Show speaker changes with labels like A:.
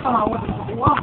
A: 干嘛？我我。